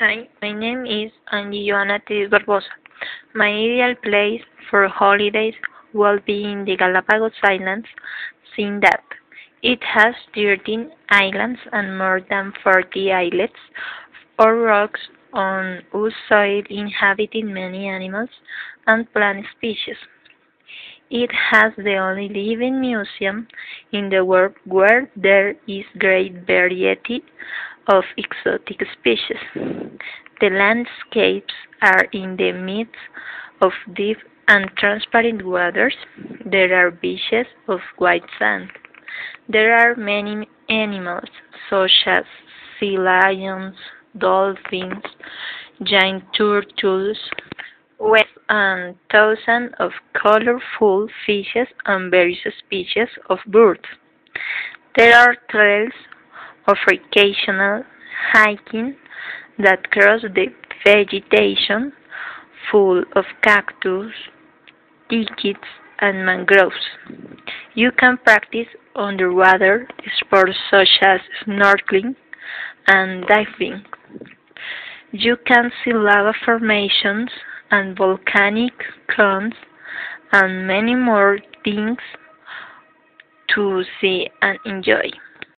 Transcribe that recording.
Hi, my name is Angie Johana Tellez Barbosa. My ideal place for holidays will be in the Galapagos Islands, seeing that it has 13 islands and more than 40 islets or rocks on whose soil inhabiting many animals and plant species. It has the only living museum in the world where there is great variety of exotic species. The landscapes are in the midst of deep and transparent waters. There are beaches of white sand. There are many animals, such as sea lions, dolphins, giant turtles, whales, and thousands of colorful fishes and various species of birds. There are trails of recreational hiking that cross the vegetation full of cactus, thickets, and mangroves. You can practice underwater sports such as snorkeling and diving. You can see lava formations and volcanic cones and many more things to see and enjoy.